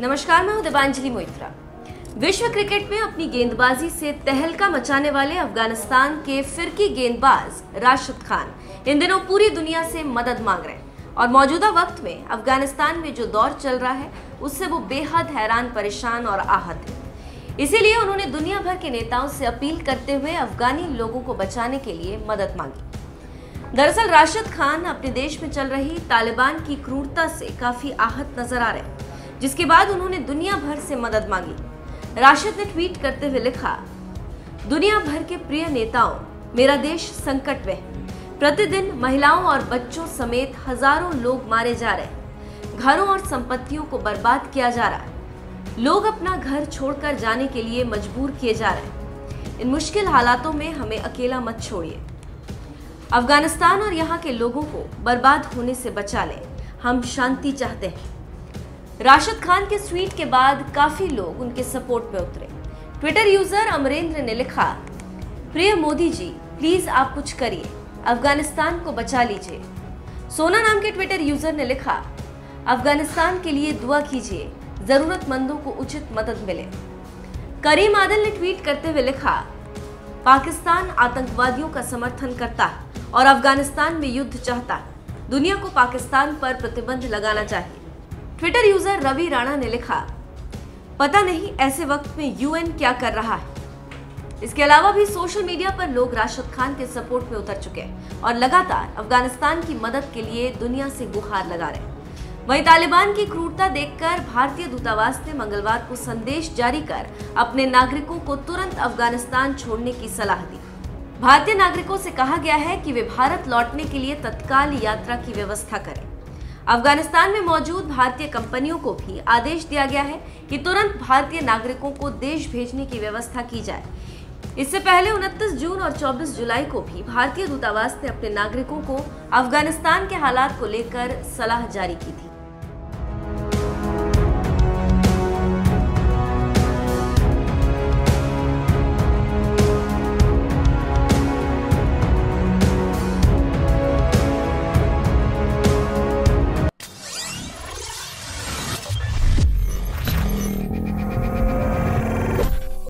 नमस्कार, मैं हूँ दिबांजलि मोइत्रा। विश्व क्रिकेट में अपनी गेंदबाजी से तहलका मचाने वाले अफ़गानिस्तान के फिरकी गेंदबाज राशिद खान इन दिनों पूरी दुनिया से मदद मांग रहे हैं और मौजूदा वक्त में अफ़गानिस्तान में जो दौर चल रहा है, उससे वो बेहद हैरान, परेशान और आहत है। इसीलिए उन्होंने दुनिया भर के नेताओं से अपील करते हुए अफगानी लोगों को बचाने के लिए मदद मांगी। दरअसल, राशिद खान अपने देश में चल रही तालिबान की क्रूरता से काफ़ी आहत नज़र आ रहे जिसके बाद उन्होंने दुनिया भर से मदद मांगी। राशिद ने ट्वीट करते हुए लिखा, दुनिया भर के प्रिय नेताओं, मेरा देश संकट में है। प्रतिदिन महिलाओं और बच्चों समेत हज़ारों लोग मारे जा रहे घरों और संपत्तियों को बर्बाद किया जा रहा है। लोग अपना घर छोड़कर जाने के लिए मजबूर किए जा रहे हैं। इन मुश्किल हालातों में हमें अकेला मत छोड़िए। अफ़गानिस्तान और यहाँ के लोगों को बर्बाद होने से बचा लें। हम शांति चाहते हैं। राशिद खान के ट्वीट के बाद काफ़ी लोग उनके सपोर्ट में उतरे। ट्विटर यूज़र अमरेंद्र ने लिखा, प्रिय मोदी जी प्लीज़ आप कुछ करिए। अफ़गानिस्तान को बचा लीजिए। सोना नाम के ट्विटर यूज़र ने लिखा, अफ़गानिस्तान के लिए दुआ कीजिए, जरूरतमंदों को उचित मदद मिले। करीम आदल ने ट्वीट करते हुए लिखा, पाकिस्तान आतंकवादियों का समर्थन करता है और अफ़गानिस्तान में युद्ध चाहता है। दुनिया को पाकिस्तान पर प्रतिबंध लगाना चाहिए। ट्विटर यूज़र रवि राणा ने लिखा, पता नहीं ऐसे वक्त में यूएन क्या कर रहा है? इसके अलावा भी सोशल मीडिया पर लोग राशिद खान के सपोर्ट में उतर चुके हैं और लगातार अफ़गानिस्तान की मदद के लिए दुनिया से गुहार लगा रहे हैं। वहीं तालिबान की क्रूरता देखकर भारतीय दूतावास ने मंगलवार को संदेश जारी कर अपने नागरिकों को तुरंत अफ़गानिस्तान छोड़ने की सलाह दी। भारतीय नागरिकों से कहा गया है कि वे भारत लौटने के लिए तत्काल यात्रा की व्यवस्था करें। अफ़गानिस्तान में मौजूद भारतीय कंपनियों को भी आदेश दिया गया है कि तुरंत भारतीय नागरिकों को देश भेजने की व्यवस्था की जाए। इससे पहले 29 जून और 24 जुलाई को भी भारतीय दूतावास ने अपने नागरिकों को अफ़गानिस्तान के हालात को लेकर सलाह जारी की थी।